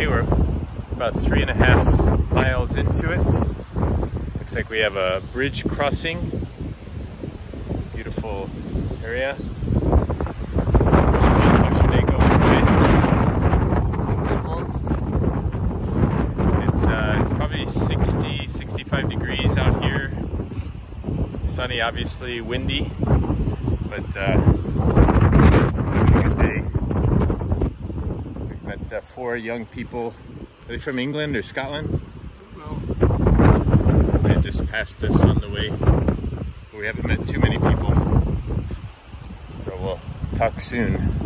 Okay, we're about three and a half miles into it. Looks like we have a bridge crossing. Beautiful area. It's, uh, it's probably 60, 65 degrees out here. Sunny, obviously, windy, but uh, Uh, four young people. Are they from England or Scotland? They just passed us on the way. We haven't met too many people. So we'll talk soon.